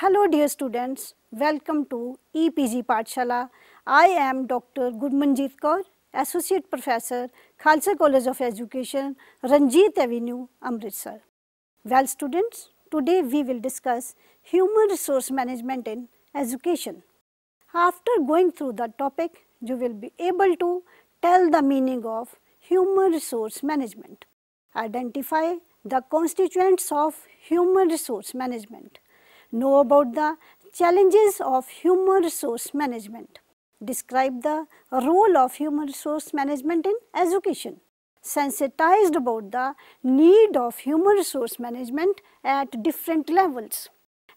Hello dear students, welcome to EPG Pathshala. I am Dr. Gurmanjit Kaur, Associate Professor, Khalsa College of Education, Ranjit Avenue, Amritsar. Well students, today we will discuss human resource management in education. After going through the topic, you will be able to tell the meaning of human resource management, identify the constituents of human resource management, know about the challenges of human resource management, describe the role of human resource management in education, sensitized about the need of human resource management at different levels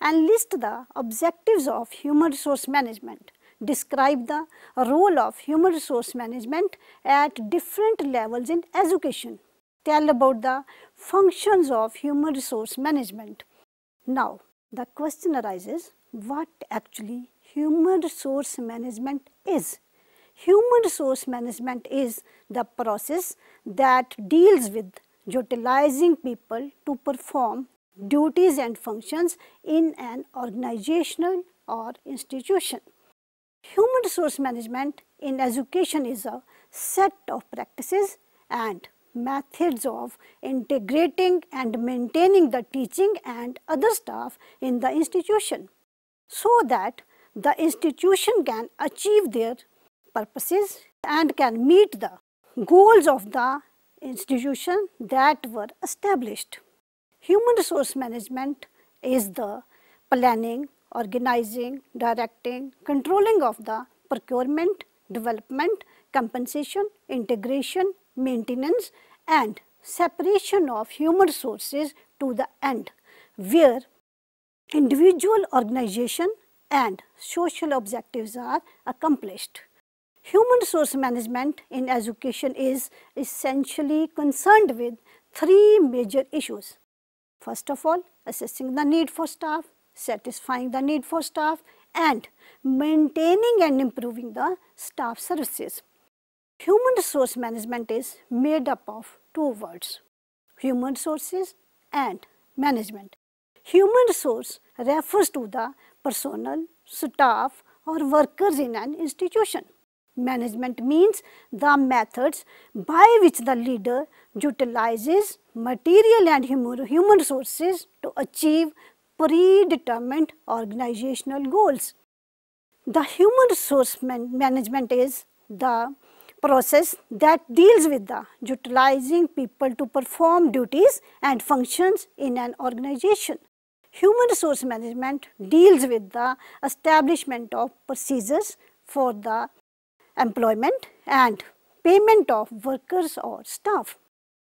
and list the objectives of human resource management. Describe the role of human resource management at different levels in education. Tell about the functions of human resource management. Now, the question arises what actually human resource management is. Human resource management is the process that deals with utilizing people to perform duties and functions in an organizational or institution. Human resource management in education is a set of practices and methods of integrating and maintaining the teaching and other staff in the institution so that the institution can achieve their purposes and can meet the goals of the institution that were established. Human resource management is the planning, organizing, directing, controlling of the procurement, development, compensation, integration, maintenance and separation of human sources to the end where individual organization and social objectives are accomplished. Human resource management in education is essentially concerned with three major issues. First of all, assessing the need for staff, satisfying the need for staff and maintaining and improving the staff services. Human resource management is made up of two words, human resources and management. Human resource refers to the personnel, staff or workers in an institution. Management means the methods by which the leader utilizes material and human resources to achieve predetermined organizational goals. The human resource man management is the process that deals with the utilizing people to perform duties and functions in an organization. Human resource management deals with the establishment of procedures for the employment and payment of workers or staff.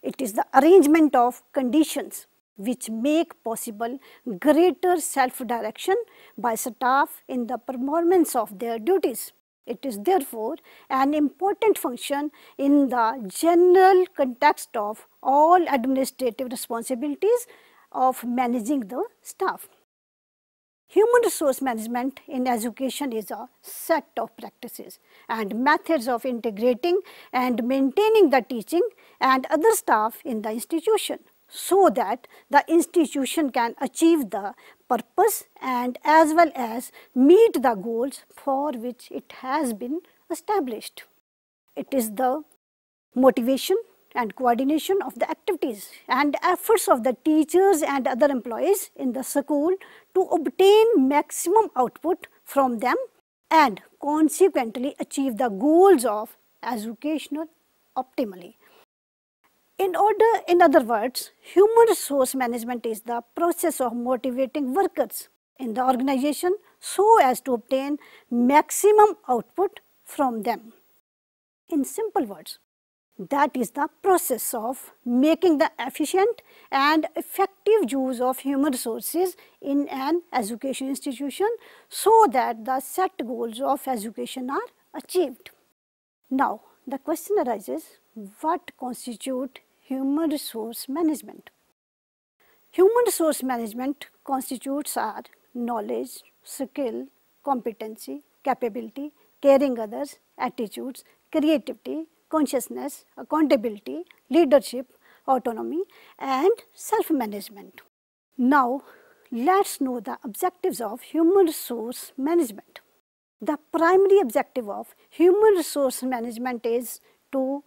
It is the arrangement of conditions which make possible greater self-direction by staff in the performance of their duties. It is therefore an important function in the general context of all administrative responsibilities of managing the staff. Human resource management in education is a set of practices and methods of integrating and maintaining the teaching and other staff in the institution so that the institution can achieve the purpose and as well as meet the goals for which it has been established. It is the motivation and coordination of the activities and efforts of the teachers and other employees in the school to obtain maximum output from them and consequently achieve the goals of educational optimally. In order, in other words, human resource management is the process of motivating workers in the organization so as to obtain maximum output from them. In simple words, that is the process of making the efficient and effective use of human resources in an education institution so that the set goals of education are achieved. Now, the question arises what constitute human resource management? Human resource management constitutes our knowledge, skill, competency, capability, caring others, attitudes, creativity, consciousness, accountability, leadership, autonomy and self-management. Now, let's know the objectives of human resource management. The primary objective of human resource management is to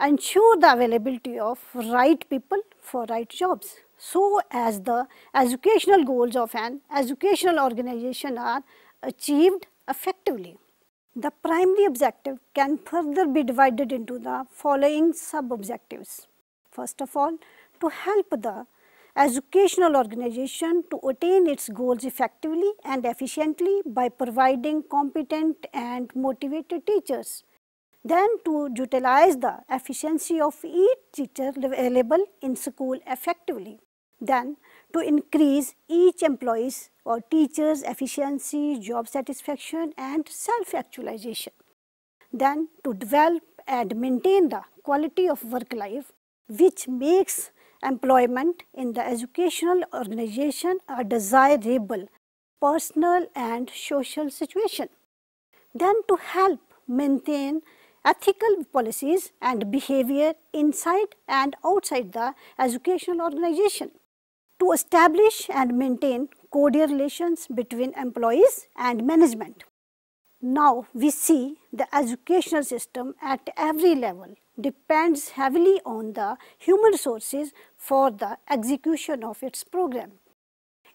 ensure the availability of right people for right jobs so as the educational goals of an educational organization are achieved effectively. The primary objective can further be divided into the following sub-objectives. First of all, to help the educational organization to attain its goals effectively and efficiently by providing competent and motivated teachers. Then to utilize the efficiency of each teacher available in school effectively. Then to increase each employee's or teacher's efficiency, job satisfaction and self-actualization. Then to develop and maintain the quality of work life which makes employment in the educational organization a desirable personal and social situation. Then to help maintain ethical policies and behavior inside and outside the educational organization. To establish and maintain cordial relations between employees and management. Now we see the educational system at every level depends heavily on the human resources for the execution of its program.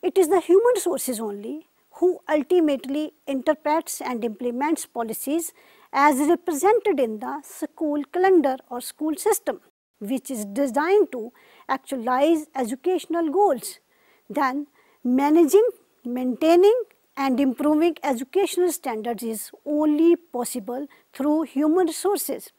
It is the human resources only who ultimately interprets and implements policies as represented in the school calendar or school system which is designed to actualize educational goals. Then managing, maintaining and improving educational standards is only possible through human resources.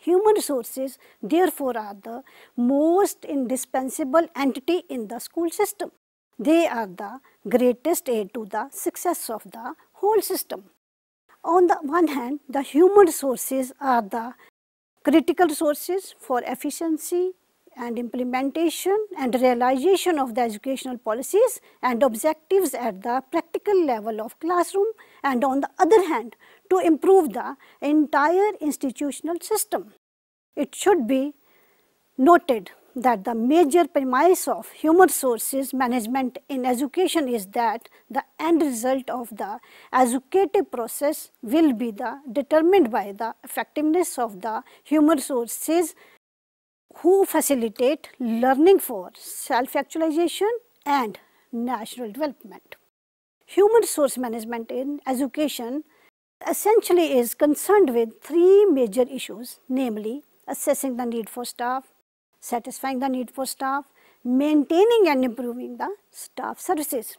Human resources therefore are the most indispensable entity in the school system. They are the greatest aid to the success of the whole system. On the one hand, the human sources are the critical sources for efficiency and implementation and realization of the educational policies and objectives at the practical level of classroom and on the other hand to improve the entire institutional system. It should be noted that the major premise of human resources management in education is that the end result of the educative process will be the determined by the effectiveness of the human resources who facilitate learning for self-actualization and national development. Human resource management in education essentially is concerned with three major issues namely assessing the need for staff, satisfying the need for staff, maintaining and improving the staff services.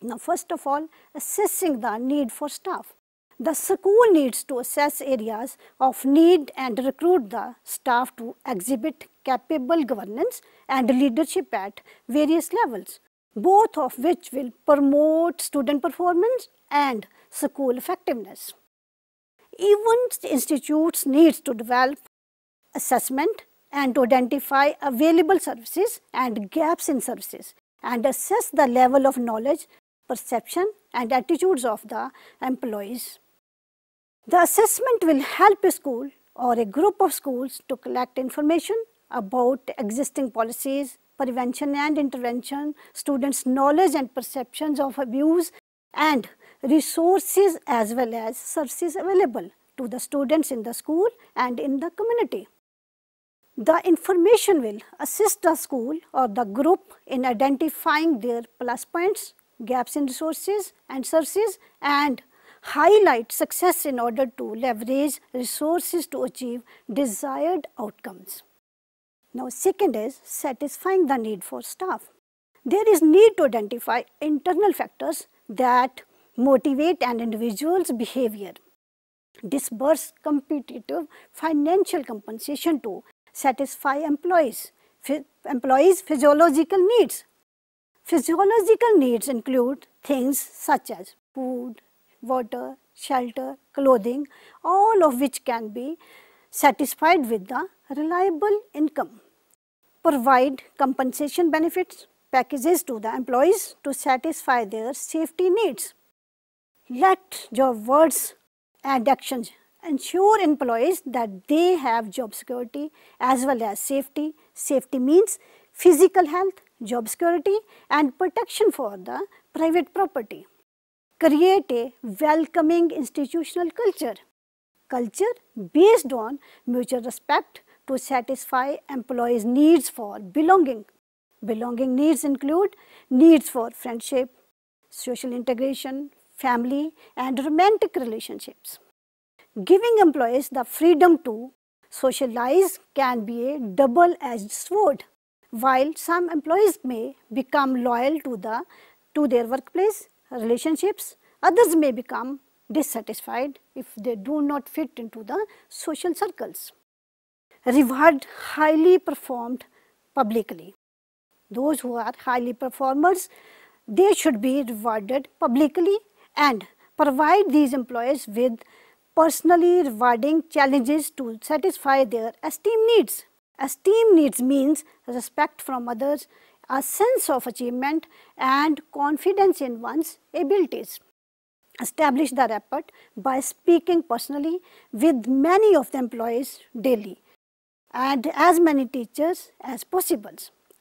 Now first of all assessing the need for staff. The school needs to assess areas of need and recruit the staff to exhibit capable governance and leadership at various levels, both of which will promote student performance and school effectiveness. Even institutes needs to develop assessment and to identify available services and gaps in services and assess the level of knowledge, perception and attitudes of the employees. The assessment will help a school or a group of schools to collect information about existing policies, prevention and intervention, students' knowledge and perceptions of abuse and resources as well as services available to the students in the school and in the community. The information will assist the school or the group in identifying their plus points, gaps in resources and services and highlight success in order to leverage resources to achieve desired outcomes. Now second is satisfying the need for staff. There is need to identify internal factors that motivate an individual's behavior. Disburse competitive financial compensation to satisfy employees, employees physiological needs. Physiological needs include things such as food, water, shelter, clothing, all of which can be satisfied with the reliable income. Provide compensation benefits packages to the employees to satisfy their safety needs. Let your words and actions ensure employees that they have job security as well as safety. Safety means physical health, job security and protection for the private property. Create a welcoming institutional culture, culture based on mutual respect to satisfy employees' needs for belonging. Belonging needs include needs for friendship, social integration, family and romantic relationships. Giving employees the freedom to socialize can be a double-edged sword. While some employees may become loyal to, the, to their workplace relationships, others may become dissatisfied if they do not fit into the social circles. Reward highly performed publicly. Those who are highly performers, they should be rewarded publicly and provide these employees with personally rewarding challenges to satisfy their esteem needs. Esteem needs means respect from others, a sense of achievement and confidence in one's abilities. Establish the rapport by speaking personally with many of the employees daily and as many teachers as possible.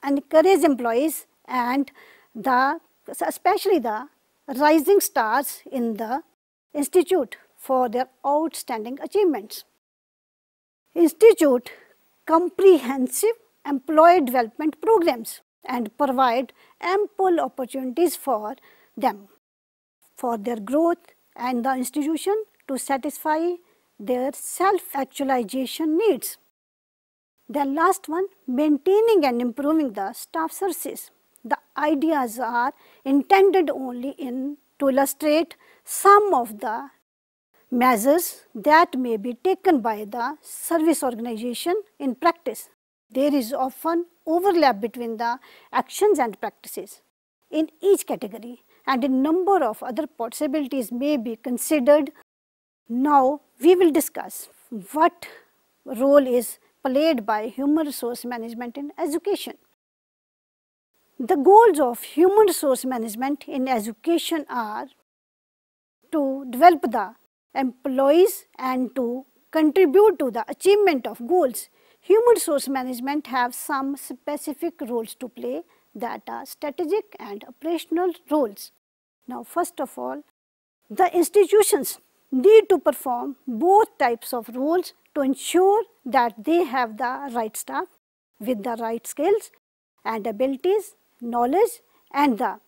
Encourage employees and the especially the rising stars in the institute for their outstanding achievements. Institute comprehensive employee development programs and provide ample opportunities for them for their growth and the institution to satisfy their self-actualization needs. The last one, maintaining and improving the staff services. The ideas are intended only in to illustrate some of the measures that may be taken by the service organization in practice. There is often overlap between the actions and practices in each category and a number of other possibilities may be considered. Now, we will discuss what role is played by human resource management in education. The goals of human resource management in education are to develop the employees and to contribute to the achievement of goals. Human resource management have some specific roles to play that are strategic and operational roles. Now, first of all, the institutions need to perform both types of roles to ensure that they have the right staff with the right skills and abilities, knowledge and the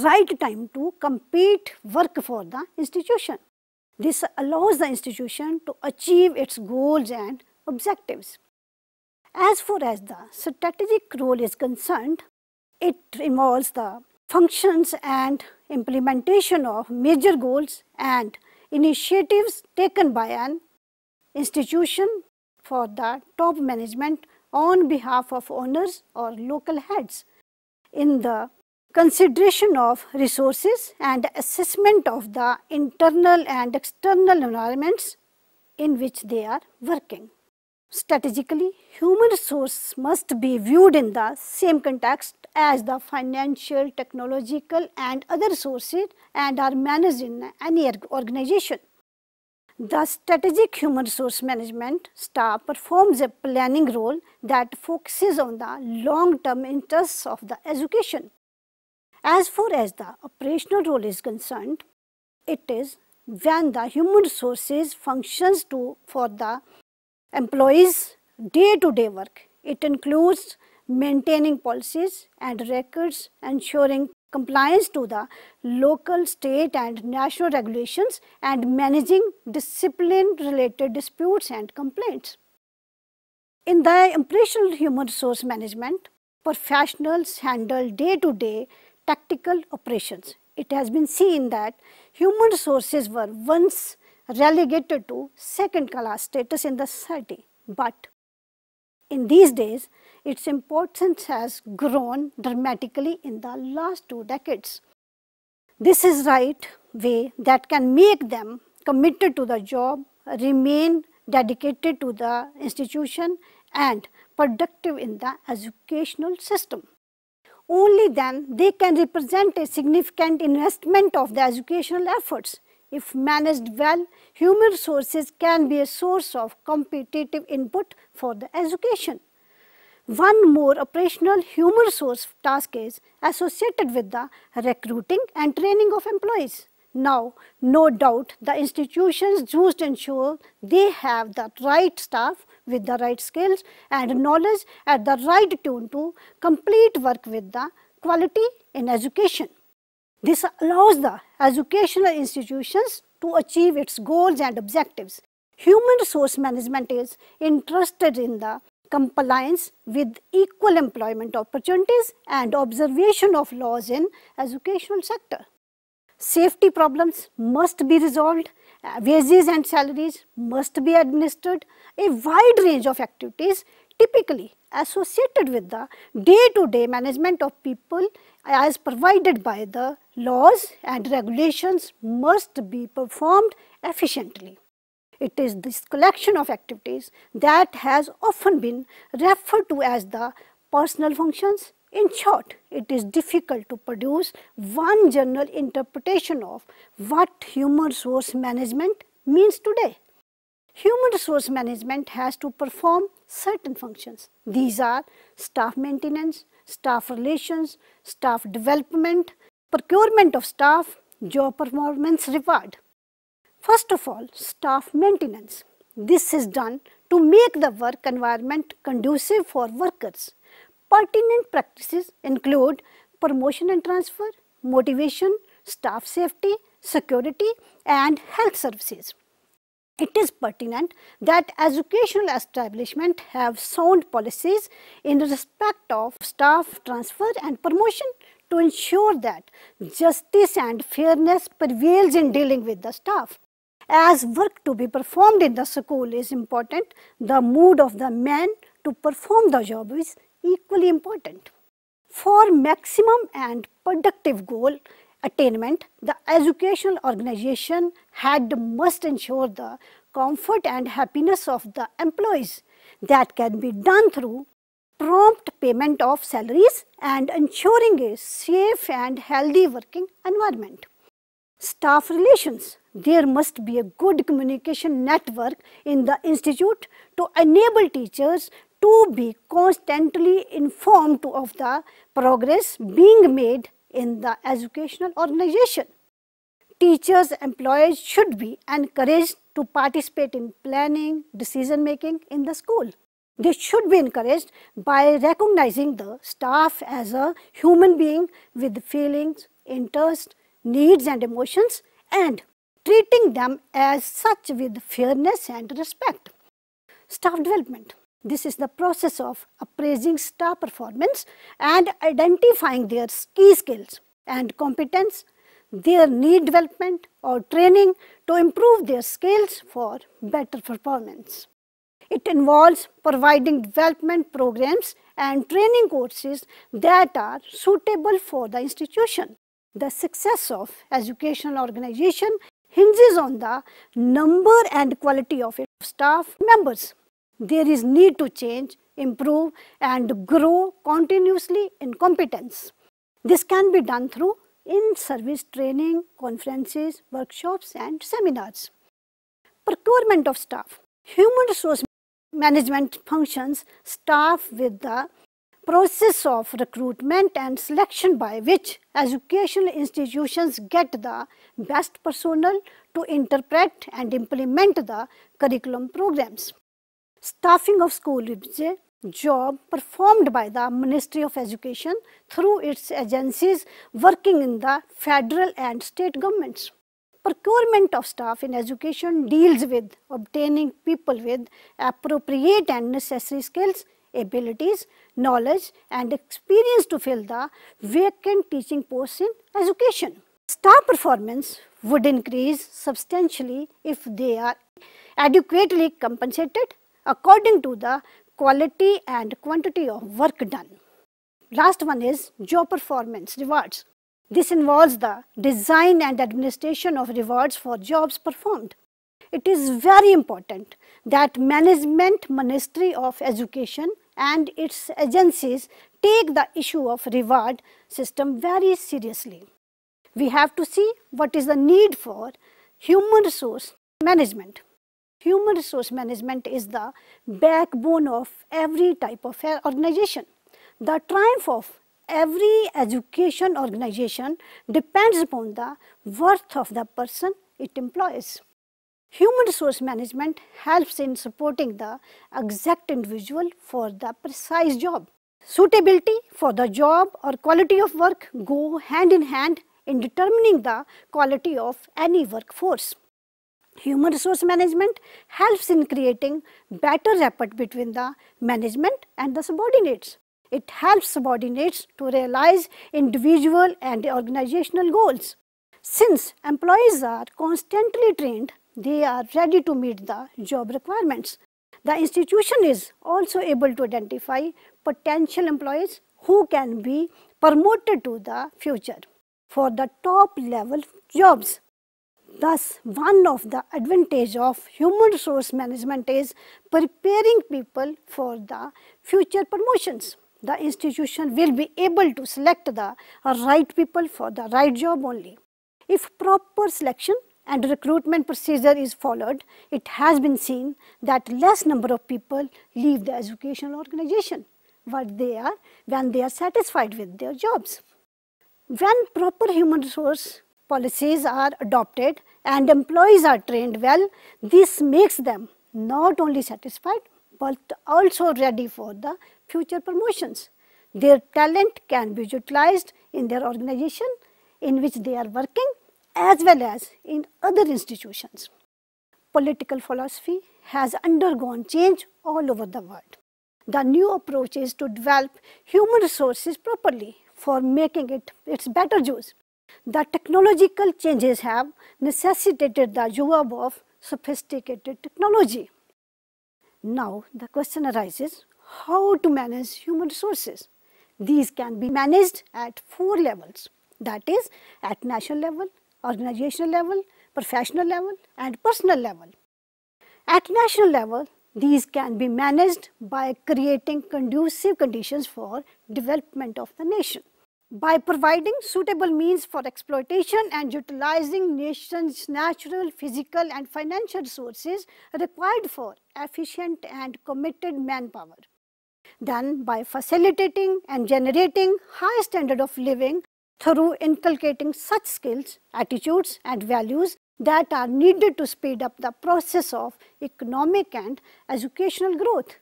right time to complete work for the institution. This allows the institution to achieve its goals and objectives. As far as the strategic role is concerned, it involves the functions and implementation of major goals and initiatives taken by an institution for the top management on behalf of owners or local heads in the consideration of resources and assessment of the internal and external environments in which they are working. Strategically, human resource must be viewed in the same context as the financial, technological and other resources and are managed in any organization. The strategic human resource management staff performs a planning role that focuses on the long-term interests of the education. As far as the operational role is concerned, it is when the human resources functions to for the employees day-to-day -day work. It includes maintaining policies and records, ensuring compliance to the local, state and national regulations and managing discipline related disputes and complaints. In the operational human resource management, professionals handle day-to-day -day tactical operations. It has been seen that human resources were once relegated to second class status in the society. But in these days, its importance has grown dramatically in the last two decades. This is right way that can make them committed to the job, remain dedicated to the institution and productive in the educational system only then they can represent a significant investment of the educational efforts. If managed well, human resources can be a source of competitive input for the education. One more operational human resource task is associated with the recruiting and training of employees. Now, no doubt the institutions used to ensure they have the right staff with the right skills and knowledge at the right tune to complete work with the quality in education. This allows the educational institutions to achieve its goals and objectives. Human resource management is interested in the compliance with equal employment opportunities and observation of laws in educational sector. Safety problems must be resolved, wages and salaries must be administered, a wide range of activities typically associated with the day-to-day -day management of people as provided by the laws and regulations must be performed efficiently. It is this collection of activities that has often been referred to as the personal functions. In short, it is difficult to produce one general interpretation of what human resource management means today. Human resource management has to perform certain functions. These are staff maintenance, staff relations, staff development, procurement of staff, job performance reward. First of all, staff maintenance. This is done to make the work environment conducive for workers. Pertinent practices include promotion and transfer, motivation, staff safety, security and health services. It is pertinent that educational establishment have sound policies in respect of staff transfer and promotion to ensure that justice and fairness prevails in dealing with the staff. As work to be performed in the school is important, the mood of the man to perform the job is equally important. For maximum and productive goal attainment, the educational organization had must ensure the comfort and happiness of the employees that can be done through prompt payment of salaries and ensuring a safe and healthy working environment. Staff relations there must be a good communication network in the institute to enable teachers to be constantly informed of the progress being made in the educational organization. Teachers, employees should be encouraged to participate in planning, decision making in the school. They should be encouraged by recognizing the staff as a human being with feelings, interests, needs and emotions and treating them as such with fairness and respect. Staff development. This is the process of appraising staff performance and identifying their key skills and competence, their need development or training to improve their skills for better performance. It involves providing development programs and training courses that are suitable for the institution. The success of educational organization hinges on the number and quality of its staff members. There is need to change, improve and grow continuously in competence. This can be done through in-service training, conferences, workshops and seminars. Procurement of staff. Human resource management functions staff with the process of recruitment and selection by which educational institutions get the best personnel to interpret and implement the curriculum programs. Staffing of school is a job performed by the Ministry of Education through its agencies working in the federal and state governments. Procurement of staff in education deals with obtaining people with appropriate and necessary skills abilities, knowledge and experience to fill the vacant teaching posts in education. Staff performance would increase substantially if they are adequately compensated according to the quality and quantity of work done. Last one is job performance rewards. This involves the design and administration of rewards for jobs performed. It is very important that Management Ministry of Education and its agencies take the issue of reward system very seriously. We have to see what is the need for human resource management. Human resource management is the backbone of every type of organization. The triumph of every education organization depends upon the worth of the person it employs. Human resource management helps in supporting the exact individual for the precise job. Suitability for the job or quality of work go hand in hand in determining the quality of any workforce. Human resource management helps in creating better rapport between the management and the subordinates. It helps subordinates to realize individual and organizational goals. Since employees are constantly trained, they are ready to meet the job requirements. The institution is also able to identify potential employees who can be promoted to the future for the top level jobs. Thus, one of the advantage of human resource management is preparing people for the future promotions. The institution will be able to select the right people for the right job only. If proper selection and recruitment procedure is followed, it has been seen that less number of people leave the educational organization what they are when they are satisfied with their jobs. When proper human resource policies are adopted and employees are trained well, this makes them not only satisfied but also ready for the future promotions. Their talent can be utilized in their organization in which they are working as well as in other institutions. Political philosophy has undergone change all over the world. The new approach is to develop human resources properly for making it its better use. The technological changes have necessitated the use of sophisticated technology. Now, the question arises how to manage human resources. These can be managed at four levels that is at national level, organizational level, professional level and personal level. At national level, these can be managed by creating conducive conditions for development of the nation by providing suitable means for exploitation and utilizing nation's natural, physical and financial resources required for efficient and committed manpower. Then by facilitating and generating high standard of living through inculcating such skills, attitudes and values that are needed to speed up the process of economic and educational growth.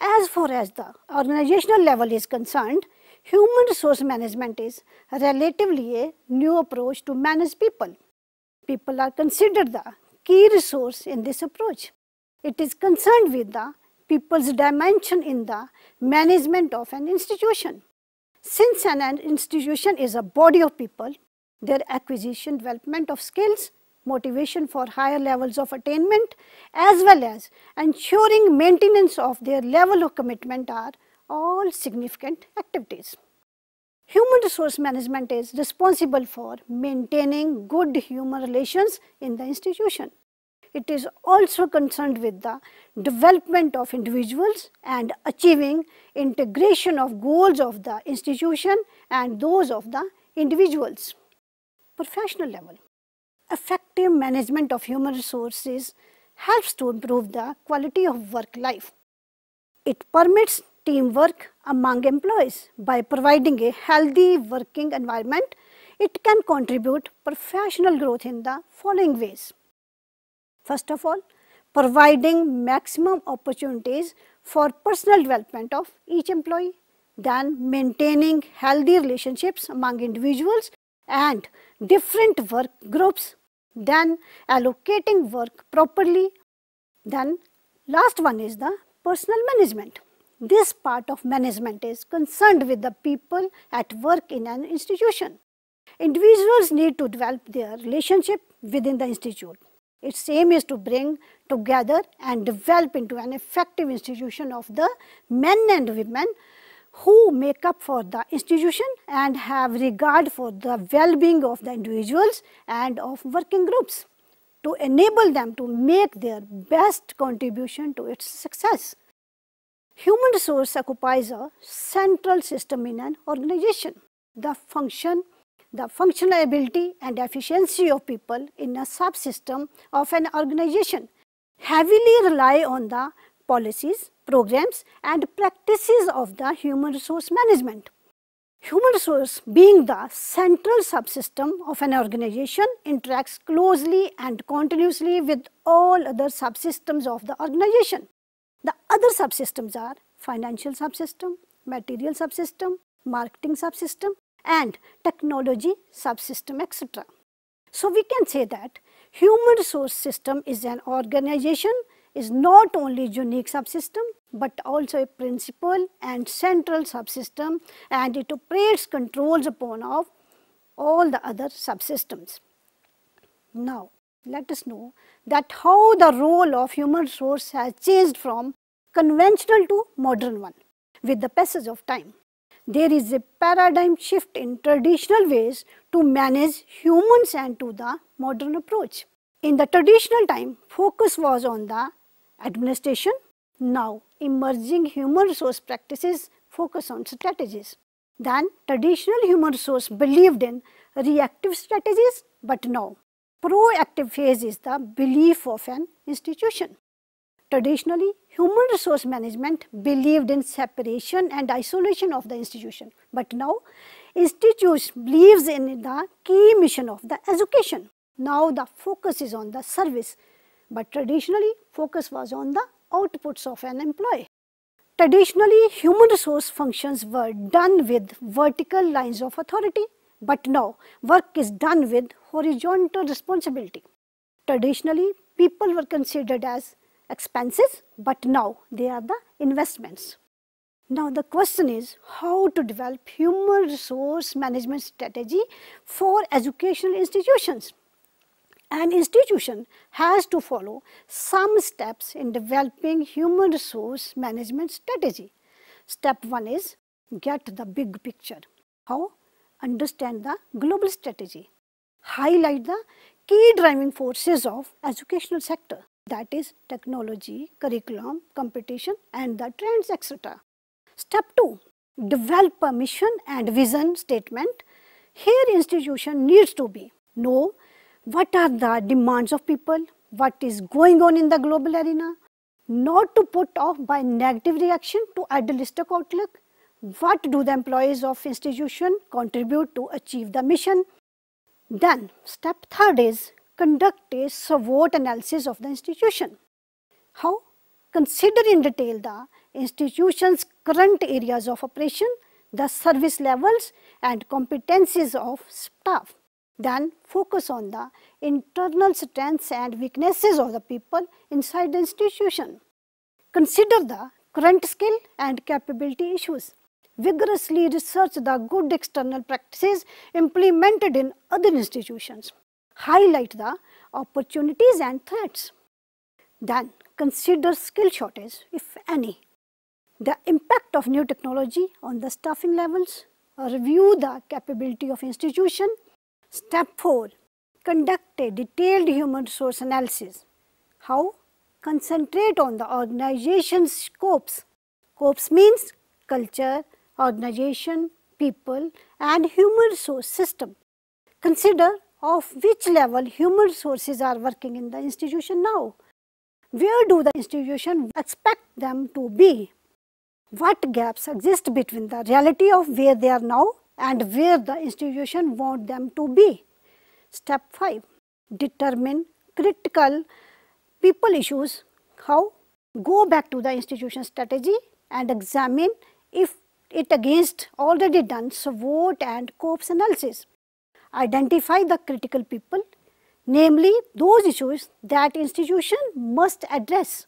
As far as the organizational level is concerned, Human resource management is relatively a new approach to manage people. People are considered the key resource in this approach. It is concerned with the people's dimension in the management of an institution. Since an institution is a body of people, their acquisition, development of skills, motivation for higher levels of attainment as well as ensuring maintenance of their level of commitment are all significant activities. Human resource management is responsible for maintaining good human relations in the institution. It is also concerned with the development of individuals and achieving integration of goals of the institution and those of the individuals. Professional level. Effective management of human resources helps to improve the quality of work life. It permits teamwork among employees. By providing a healthy working environment, it can contribute professional growth in the following ways. First of all, providing maximum opportunities for personal development of each employee, then maintaining healthy relationships among individuals and different work groups, then allocating work properly, then last one is the personal management. This part of management is concerned with the people at work in an institution. Individuals need to develop their relationship within the institute. Its aim is to bring together and develop into an effective institution of the men and women who make up for the institution and have regard for the well-being of the individuals and of working groups to enable them to make their best contribution to its success. Human resource occupies a central system in an organization. The function, the functional ability and efficiency of people in a subsystem of an organization heavily rely on the policies, programs and practices of the human resource management. Human resource being the central subsystem of an organization interacts closely and continuously with all other subsystems of the organization. The other subsystems are financial subsystem, material subsystem, marketing subsystem and technology subsystem etc. So, we can say that human resource system is an organization is not only unique subsystem but also a principal and central subsystem and it operates controls upon of all the other subsystems. Now, let us know that how the role of human resource has changed from conventional to modern one with the passage of time. There is a paradigm shift in traditional ways to manage humans and to the modern approach. In the traditional time, focus was on the administration. Now, emerging human resource practices focus on strategies. Then, traditional human resource believed in reactive strategies, but now, proactive phase is the belief of an institution. Traditionally, human resource management believed in separation and isolation of the institution, but now institution believes in the key mission of the education. Now the focus is on the service, but traditionally focus was on the outputs of an employee. Traditionally, human resource functions were done with vertical lines of authority, but now work is done with horizontal responsibility. Traditionally, people were considered as expenses, but now they are the investments. Now the question is how to develop human resource management strategy for educational institutions. An institution has to follow some steps in developing human resource management strategy. Step 1 is get the big picture. How? Understand the global strategy. Highlight the key driving forces of educational sector that is technology, curriculum, competition and the trends etc. Step 2. Develop a mission and vision statement. Here institution needs to be know what are the demands of people, what is going on in the global arena, not to put off by negative reaction to idealistic outlook, what do the employees of institution contribute to achieve the mission. Then step third is conduct a SWOT analysis of the institution. How? Consider in detail the institution's current areas of operation, the service levels and competencies of staff. Then focus on the internal strengths and weaknesses of the people inside the institution. Consider the current skill and capability issues. Vigorously research the good external practices implemented in other institutions highlight the opportunities and threats. Then consider skill shortage, if any. The impact of new technology on the staffing levels, review the capability of institution. Step 4. Conduct a detailed human resource analysis. How? Concentrate on the organization's scopes. Scopes means culture, organization, people and human resource system. Consider of which level human resources are working in the institution now. Where do the institution expect them to be? What gaps exist between the reality of where they are now and where the institution want them to be? Step 5. Determine critical people issues. How? Go back to the institution strategy and examine if it against already done SWOT and COPS analysis identify the critical people, namely those issues that institution must address,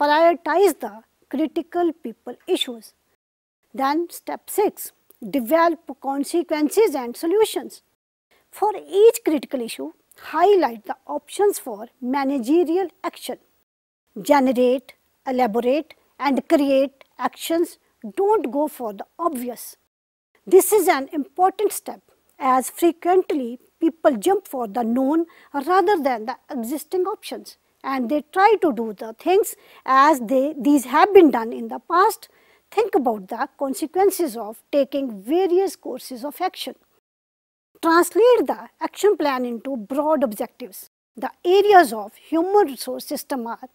prioritize the critical people issues. Then step 6, develop consequences and solutions. For each critical issue, highlight the options for managerial action. Generate, elaborate and create actions don't go for the obvious. This is an important step as frequently people jump for the known rather than the existing options. And they try to do the things as they these have been done in the past. Think about the consequences of taking various courses of action. Translate the action plan into broad objectives. The areas of human resource system are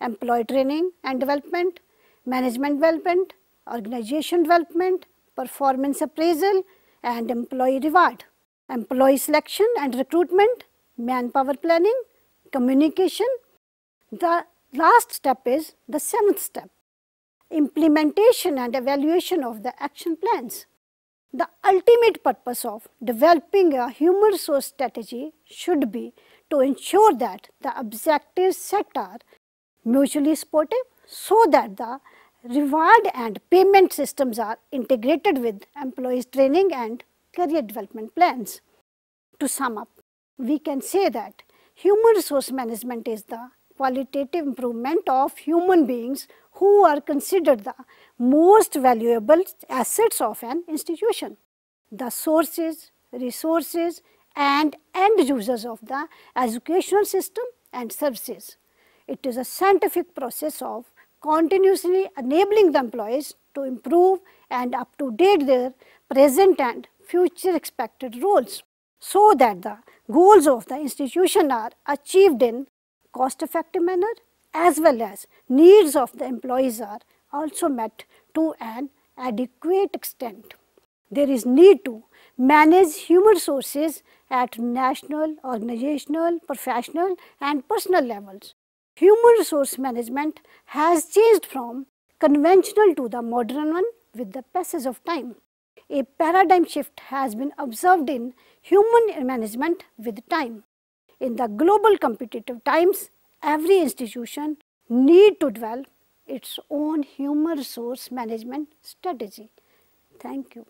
employee training and development, management development, organization development, performance appraisal and employee reward, employee selection and recruitment, manpower planning, communication. The last step is the seventh step, implementation and evaluation of the action plans. The ultimate purpose of developing a human resource strategy should be to ensure that the objectives set are mutually supportive so that the reward and payment systems are integrated with employees training and career development plans. To sum up, we can say that human resource management is the qualitative improvement of human beings who are considered the most valuable assets of an institution. The sources, resources and end users of the educational system and services. It is a scientific process of continuously enabling the employees to improve and up to date their present and future expected roles so that the goals of the institution are achieved in cost effective manner as well as needs of the employees are also met to an adequate extent. There is need to manage human resources at national, organizational, professional and personal levels human resource management has changed from conventional to the modern one with the passage of time. A paradigm shift has been observed in human management with time. In the global competitive times, every institution need to develop its own human resource management strategy. Thank you.